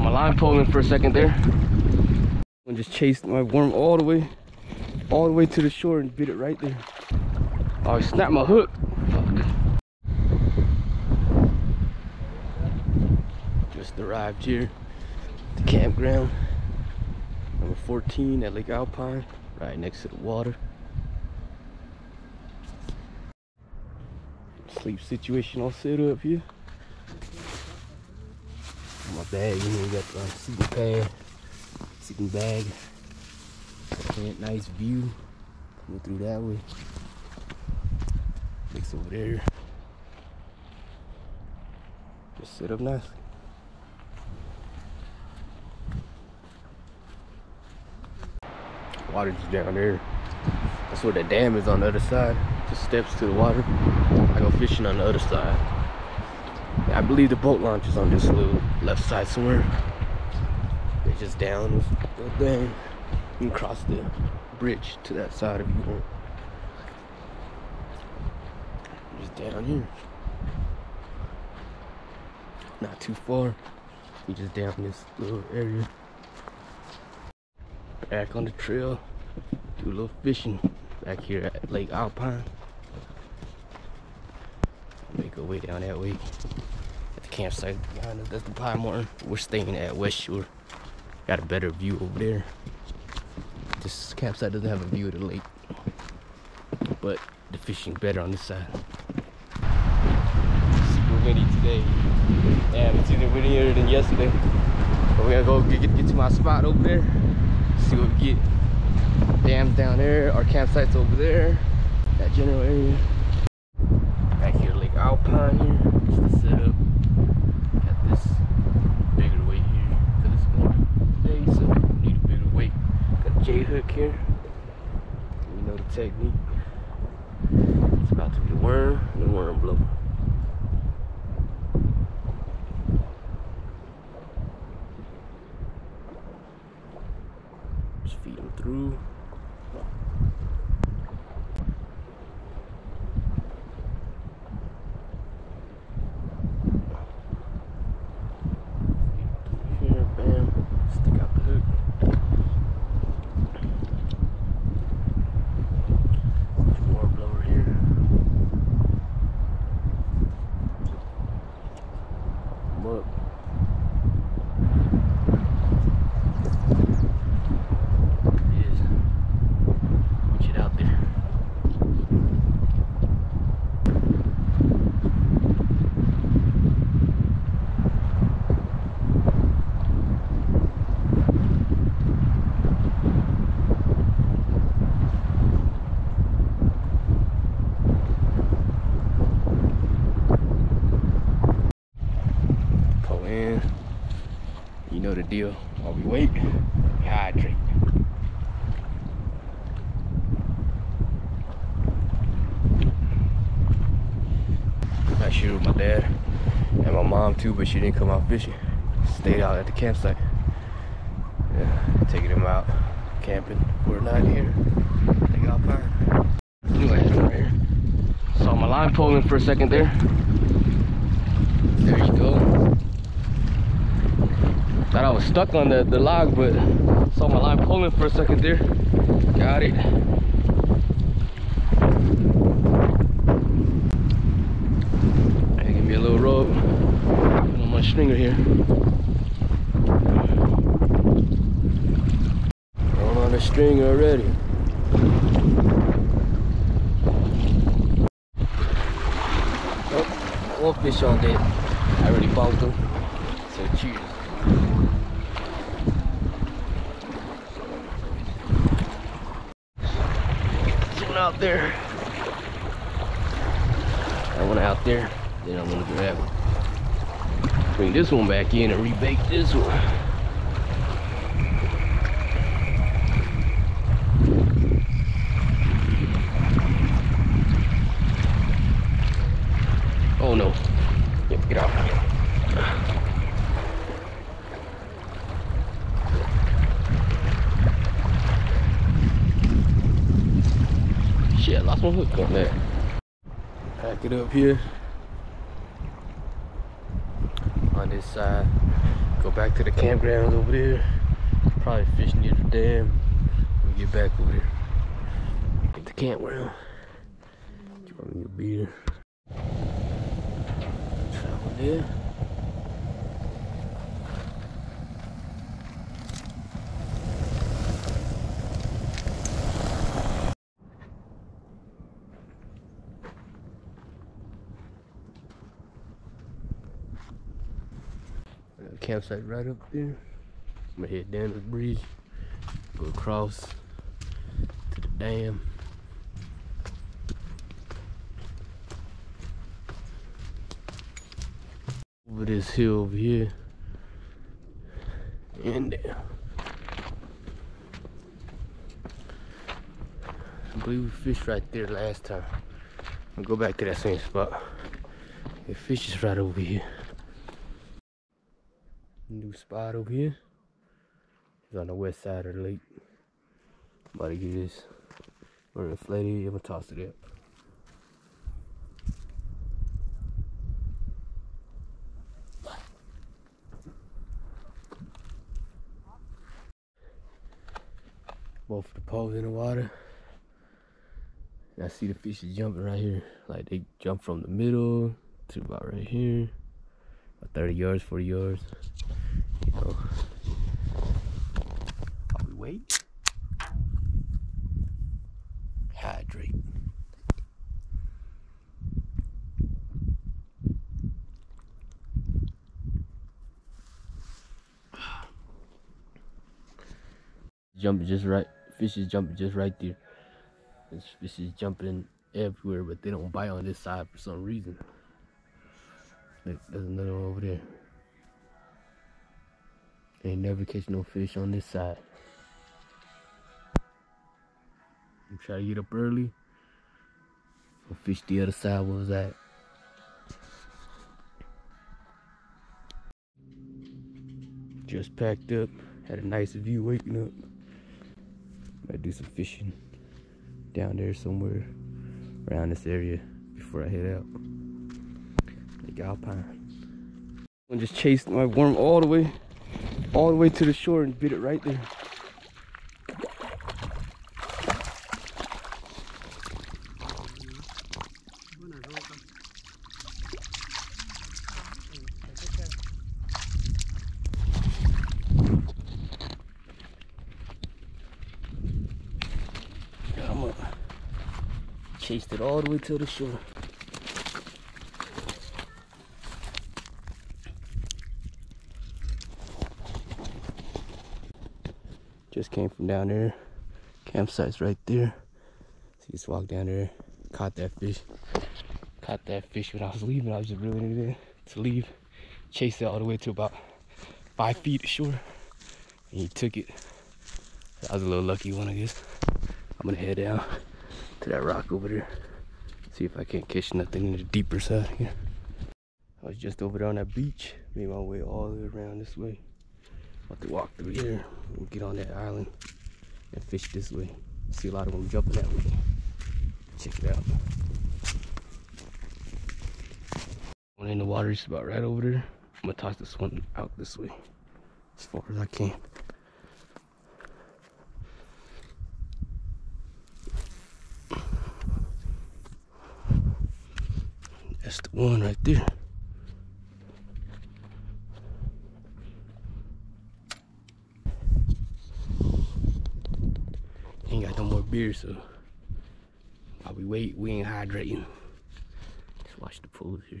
my line pulling for a second there. And just chased my worm all the way, all the way to the shore and bit it right there. Oh, I snapped my hook. Fuck. Just arrived here, the campground, number 14 at Lake Alpine, right next to the water. Sleep situation all set up here. My bag, know, you got the sleeping pad, sleeping bag, tent, nice view. Coming through that way. Mix over there. Just set up nicely. Water's down there. That's where the dam is on the other side. Just steps to the water. I go fishing on the other side. I believe the boat launch is on this little left side somewhere. They're just down the thing. You can cross the bridge to that side if you want. Just down here. Not too far. You just down this little area. Back on the trail. Do a little fishing back here at Lake Alpine. Make our way down that way. Campsite behind us, that's the Pine Marten. We're staying at West Shore. Got a better view over there. This campsite doesn't have a view of the lake. But the fishing better on this side. Super windy today. Yeah, it's even windier than yesterday. But we're gonna go get, get, get to my spot over there. See what we get. Dams down there, our campsite's over there. That general area. Back here, Lake Alpine here. Just the setup. Got this bigger weight here because it's more today, so we need a bigger weight. Got a J hook here. You know the technique. It's about to be the worm the worm blower. Just feed them through. Here, bam, stick out the hook. Worm blower here. Come up. It is. Get out there. Pull in. You know the deal. While we wait, we hydrate. I shoot with my dad and my mom too, but she didn't come out fishing. Stayed out at the campsite. Yeah, taking him out camping We're not here. Take out fire. New ass right here. Saw my line pulling for a second there. There you go. Thought I was stuck on the, the log, but saw my line pulling for a second there. Got it. Hey, give me a little rope. On my stringer here. Going on the string already. Oh, one fish on deck. I already bonked them. So cheers. One out there. That one out there. Then I'm gonna grab. Bring this one back in and rebake this one. Oh no. Yep, get out. Lost my hook on that. Pack it up here. On this side. Go back to the campgrounds over there. Probably fish near the dam. We get back over there. Get the campground. Get me a beer. Travel there. Campsite right up there. I'm gonna head down the bridge, go across to the dam. Over this hill over here. And down. I believe we fished right there last time. I'll go back to that same spot. The fish is right over here. New spot over here. It's on the west side of the lake. I'm About to get this or inflated. I'm gonna toss it up. Both the poles in the water. And I see the fish is jumping right here. Like they jump from the middle to about right here. About 30 yards, 40 yards. You know. While we wait. Hydrate. Jumping just right. Fish is jumping just right there. This fish is jumping everywhere, but they don't bite on this side for some reason. Look, there's another one over there. Ain't never catch no fish on this side. I'm trying to get up early. Go fish the other side What was that? Just packed up. Had a nice view waking up. Might do some fishing down there somewhere around this area before I head out. Lake Alpine. I just chased my worm all the way, all the way to the shore and bit it right there. I'm up. Chased it all the way to the shore. Just came from down there. Campsite's right there. So just walked down there, caught that fish. Caught that fish when I was leaving. I was just reeling it in to leave. Chased it all the way to about five feet ashore. And he took it. That was a little lucky one, I guess. I'm gonna head down to that rock over there. See if I can't catch nothing in the deeper side here. I was just over there on that beach. Made my way all the way around this way. About to walk through here and get on that island and fish this way. See a lot of them jumping that way. Check it out. One in the water is about right over there. I'm gonna toss this one out this way as far as I can. That's the one right there. Ain't got no more beer, so while we wait, we ain't hydrating. Just watch the pools here.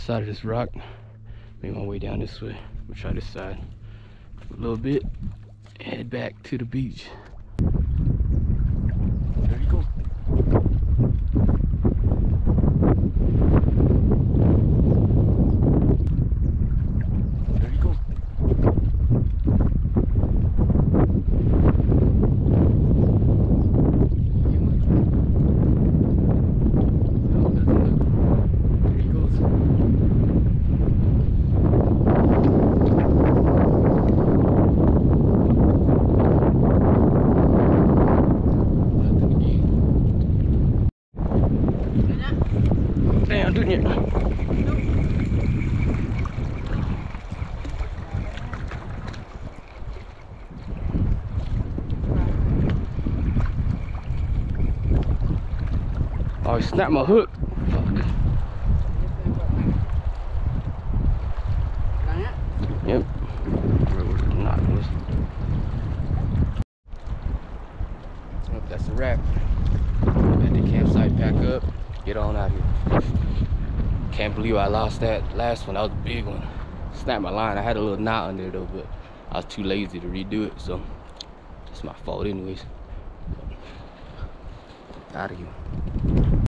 Side of this rock. Make my way down this way. I'm gonna try this side a little bit. Head back to the beach. There you go. There you go. There he goes. He snapped my hook. Fuck. Yep. Not that's a wrap. At the campsite, pack up, get on out here. Can't believe I lost that last one. That was a big one. Snapped my line. I had a little knot on there though, but I was too lazy to redo it, so it's my fault anyways. Out of here.